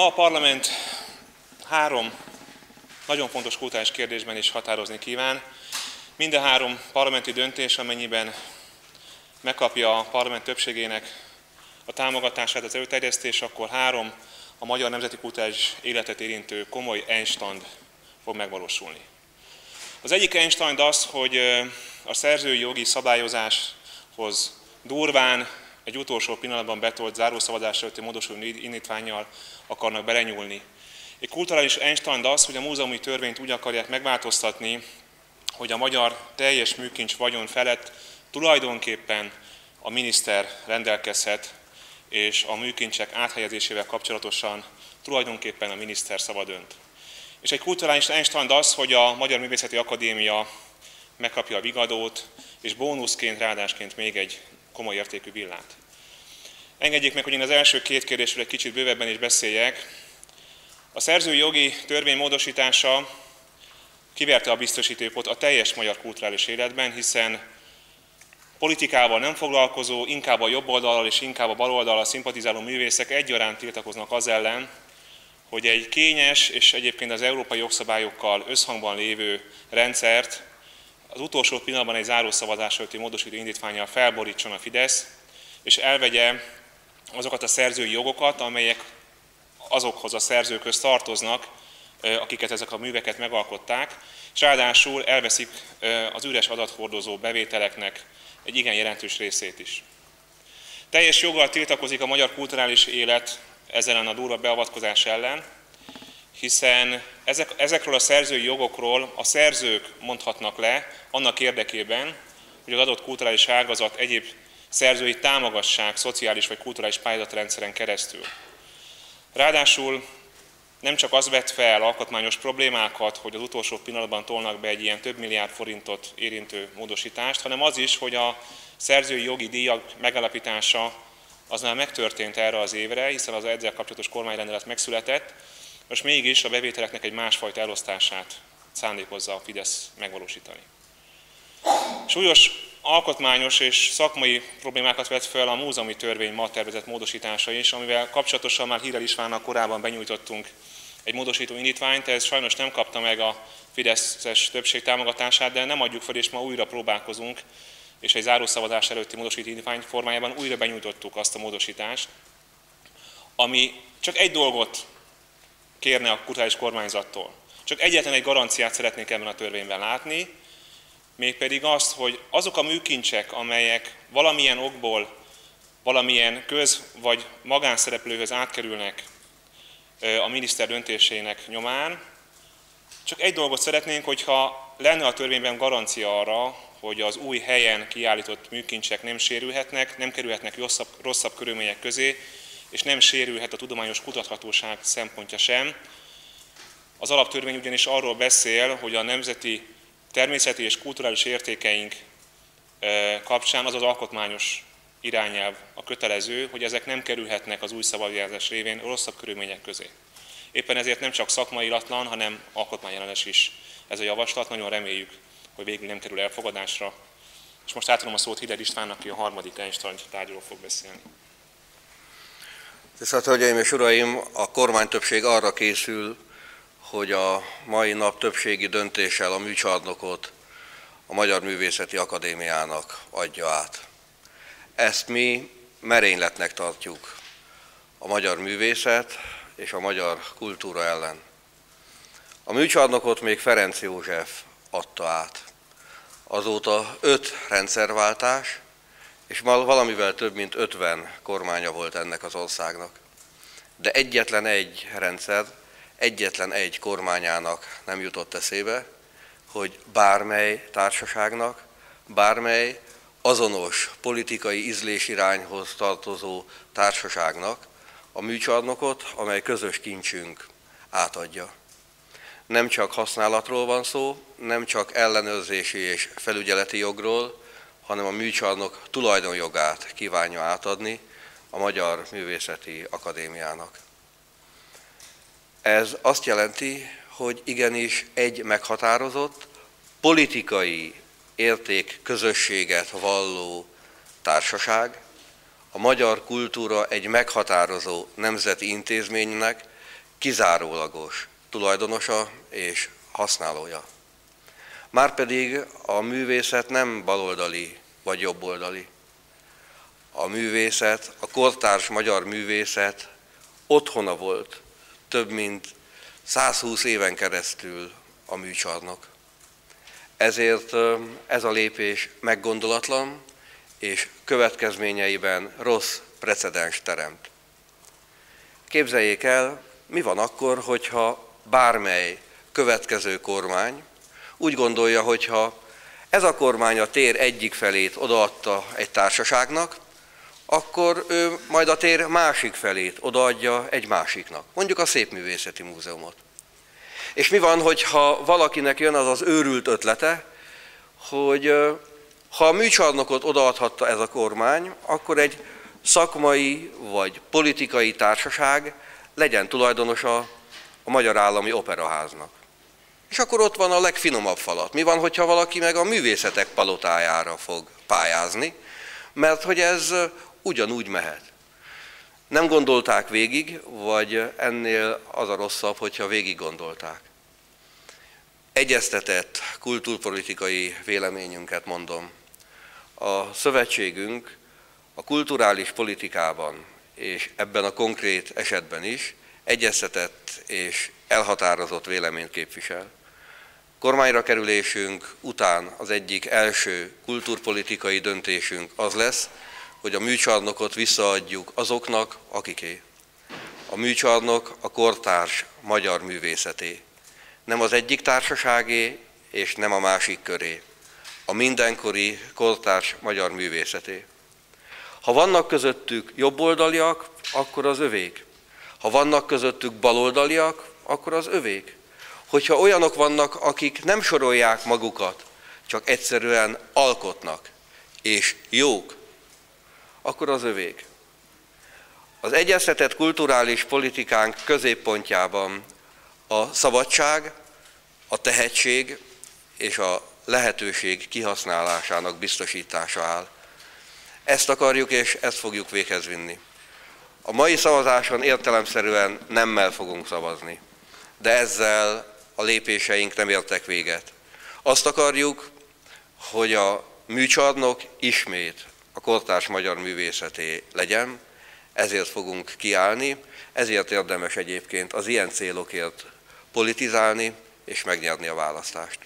Ma a parlament három nagyon fontos kultúrás kérdésben is határozni kíván. Mind a három parlamenti döntés, amennyiben megkapja a parlament többségének a támogatását az előterjesztés, akkor három a magyar nemzeti kultúrás életet érintő komoly Einstein fog megvalósulni. Az egyik Einstein az, hogy a szerzői jogi szabályozáshoz durván egy utolsó pillanatban betolt zárószavazás előtti módosuló indítványjal akarnak belenyúlni. Egy kulturális Einstein az, hogy a múzeumi törvényt úgy akarják megváltoztatni, hogy a magyar teljes műkincs vagyon felett tulajdonképpen a miniszter rendelkezhet, és a műkincsek áthelyezésével kapcsolatosan tulajdonképpen a miniszter szabad dönt. És egy kulturális Einstein az, hogy a Magyar Művészeti Akadémia megkapja a vigadót, és bónuszként, ráadásként még egy komoly értékű villát. Engedjék meg, hogy én az első két kérdésről egy kicsit bővebben is beszéljek. A szerzői jogi törvény módosítása kiverte a biztosítékot a teljes magyar kulturális életben, hiszen politikával nem foglalkozó, inkább a jobb oldalal és inkább a bal oldalal szimpatizáló művészek egyaránt tiltakoznak az ellen, hogy egy kényes és egyébként az európai jogszabályokkal összhangban lévő rendszert az utolsó pillanatban egy zárószavazás előtti módosító indítványjal felborítson a Fidesz, és elvegye azokat a szerzői jogokat, amelyek azokhoz a szerzőkhöz tartoznak, akiket ezek a műveket megalkották, és ráadásul elveszik az üres adathordozó bevételeknek egy igen jelentős részét is. Teljes joggal tiltakozik a magyar kulturális élet ezzel a durva beavatkozás ellen, hiszen ezek, ezekről a szerzői jogokról a szerzők mondhatnak le annak érdekében, hogy az adott kulturális ágazat egyéb szerzői támogassák szociális vagy kulturális pályázatrendszeren keresztül. Ráadásul nem csak az vet fel alkotmányos problémákat, hogy az utolsó pillanatban tolnak be egy ilyen több milliárd forintot érintő módosítást, hanem az is, hogy a szerzői jogi díjak megalapítása az már megtörtént erre az évre, hiszen az ezzel kapcsolatos kormányrendelet megszületett, most mégis a bevételeknek egy másfajta elosztását szándékozza a Fidesz megvalósítani. Súlyos alkotmányos és szakmai problémákat vet fel a múzeumi törvény ma tervezett módosítása is, amivel kapcsolatosan már Hírel Istvánnak korábban benyújtottunk egy módosító indítványt, ez sajnos nem kapta meg a Fideszes többség támogatását, de nem adjuk fel, és ma újra próbálkozunk, és egy zárószavazás előtti módosító indítvány formájában újra benyújtottuk azt a módosítást, ami csak egy dolgot kérne a kulturális kormányzattól. Csak egyetlen egy garanciát szeretnék ebben a törvényben látni, mégpedig azt, hogy azok a műkincsek, amelyek valamilyen okból, valamilyen köz- vagy magánszereplőhöz átkerülnek a miniszter döntésének nyomán, csak egy dolgot szeretnénk, hogyha lenne a törvényben garancia arra, hogy az új helyen kiállított műkincsek nem sérülhetnek, nem kerülhetnek rosszabb, rosszabb körülmények közé, és nem sérülhet a tudományos kutathatóság szempontja sem. Az alaptörvény ugyanis arról beszél, hogy a nemzeti természeti és kulturális értékeink kapcsán az az alkotmányos irányelv a kötelező, hogy ezek nem kerülhetnek az új szabályozás révén rosszabb körülmények közé. Éppen ezért nem csak szakmai iratlan, hanem alkotmányellenes is ez a javaslat. Nagyon reméljük, hogy végül nem kerül elfogadásra. És most átadom a szót Hider Istvánnak, aki a harmadik Einstein tárgyaló fog beszélni. Tisztelt Hölgyeim és Uraim, a kormánytöbbség arra készül, hogy a mai nap többségi döntéssel a műcsarnokot a Magyar Művészeti Akadémiának adja át. Ezt mi merényletnek tartjuk a magyar művészet és a magyar kultúra ellen. A műcsarnokot még Ferenc József adta át. Azóta öt rendszerváltás, és valamivel több mint 50 kormánya volt ennek az országnak. De egyetlen egy rendszer, egyetlen egy kormányának nem jutott eszébe, hogy bármely társaságnak, bármely azonos politikai ízlésirányhoz tartozó társaságnak a műcsarnokot, amely közös kincsünk átadja. Nem csak használatról van szó, nem csak ellenőrzési és felügyeleti jogról, hanem a műcsarnok tulajdonjogát kívánja átadni a Magyar Művészeti Akadémiának. Ez azt jelenti, hogy igenis egy meghatározott politikai érték közösséget valló társaság, a magyar kultúra egy meghatározó nemzeti intézménynek kizárólagos tulajdonosa és használója. Márpedig a művészet nem baloldali vagy jobboldali. A művészet, a kortárs magyar művészet otthona volt több mint 120 éven keresztül a műcsarnok. Ezért ez a lépés meggondolatlan, és következményeiben rossz precedens teremt. Képzeljék el, mi van akkor, hogyha bármely következő kormány úgy gondolja, hogyha ez a kormány a tér egyik felét odaadta egy társaságnak, akkor ő majd a tér másik felét odaadja egy másiknak, mondjuk a Szépművészeti Múzeumot. És mi van, hogyha valakinek jön az az őrült ötlete, hogy ha a műcsarnokot odaadhatta ez a kormány, akkor egy szakmai vagy politikai társaság legyen tulajdonosa a Magyar Állami Operaháznak. És akkor ott van a legfinomabb falat. Mi van, hogyha valaki meg a művészetek palotájára fog pályázni, mert hogy ez ugyanúgy mehet. Nem gondolták végig, vagy ennél az a rosszabb, hogyha végig gondolták. Egyeztetett kultúrpolitikai véleményünket mondom. A szövetségünk a kulturális politikában, és ebben a konkrét esetben is egyeztetett és elhatározott véleményt képvisel. Kormányra kerülésünk után az egyik első kulturpolitikai döntésünk az lesz, hogy a műcsarnokot visszaadjuk azoknak, akiké. A műcsarnok a kortárs magyar művészeté. Nem az egyik társaságé, és nem a másik köré. A mindenkori kortárs magyar művészeté. Ha vannak közöttük jobboldaliak, akkor az övék. Ha vannak közöttük baloldaliak, akkor az övék. Hogyha olyanok vannak, akik nem sorolják magukat, csak egyszerűen alkotnak, és jók, akkor az övék. Az egyeztetett kulturális politikánk középpontjában a szabadság, a tehetség és a lehetőség kihasználásának biztosítása áll. Ezt akarjuk és ezt fogjuk véghez vinni. A mai szavazáson értelemszerűen nemmel fogunk szavazni, de ezzel a lépéseink nem értek véget. Azt akarjuk, hogy a műcsarnok ismét a kortárs magyar művészeté legyen, ezért fogunk kiállni, ezért érdemes egyébként az ilyen célokért politizálni és megnyerni a választást.